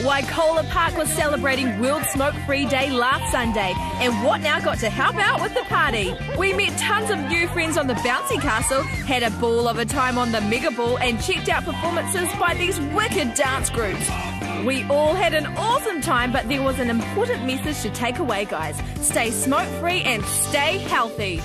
Waikola Park was celebrating World Smoke Free Day last Sunday, and what now got to help out with the party? We met tons of new friends on the bouncy castle, had a ball of a time on the mega ball, and checked out performances by these wicked dance groups. We all had an awesome time, but there was an important message to take away, guys. Stay smoke free and stay healthy.